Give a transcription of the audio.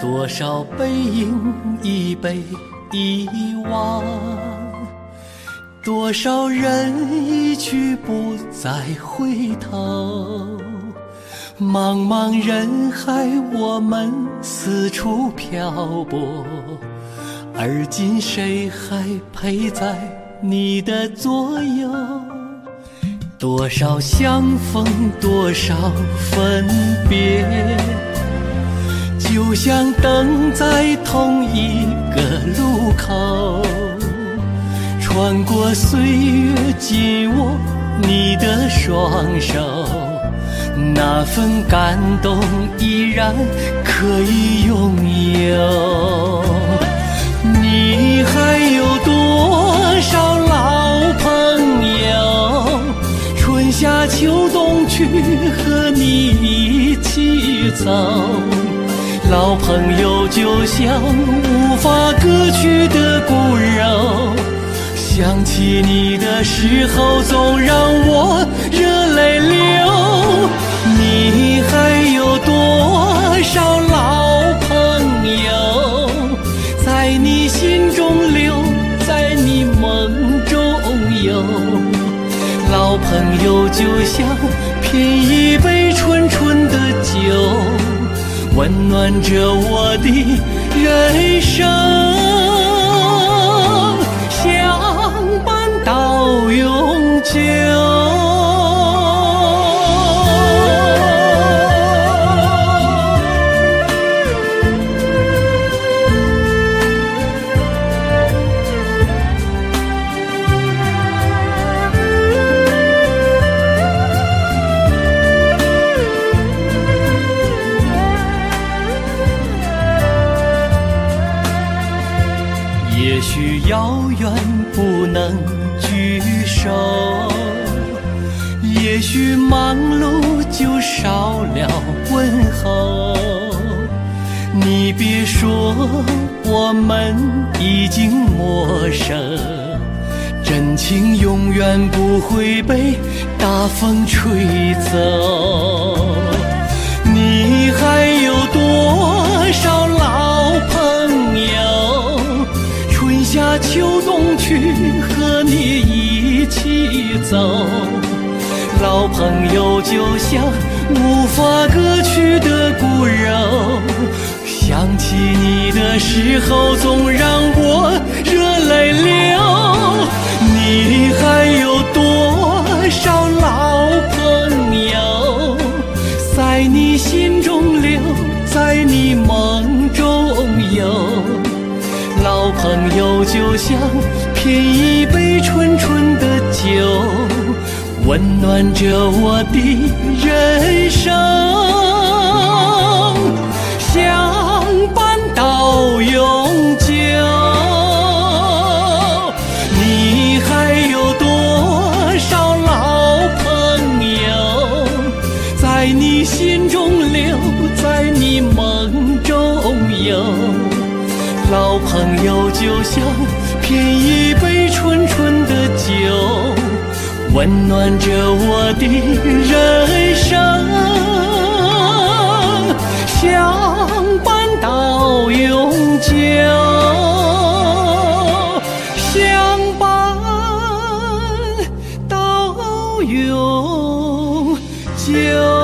多少背影已被遗忘，多少人一去不再回头。茫茫人海，我们四处漂泊，而今谁还陪在你的左右？多少相逢，多少分别，就像等在同一个路口。穿过岁月，紧握你的双手。那份感动依然可以拥有。你还有多少老朋友？春夏秋冬去和你一起走。老朋友就像无法割去的骨肉，想起你的时候，总让我热泪流。你还有多少老朋友，在你心中留，在你梦中游？老朋友就像品一杯纯纯的酒，温暖着我的人生，不能聚首，也许忙碌就少了问候。你别说我们已经陌生，真情永远不会被大风吹走。你还走，老朋友就像无法割去的骨肉，想起你的时候总让我热泪流。你还有多少老朋友，在你心中留，在你梦中游？老朋友就像品一杯纯纯的酒，温暖着我的人生，相伴到永久。你还有多少老朋友，在你心中留，在你梦中游？老朋友就像品一杯纯纯的酒，温暖着我的人生，相伴到永久，相伴到永久。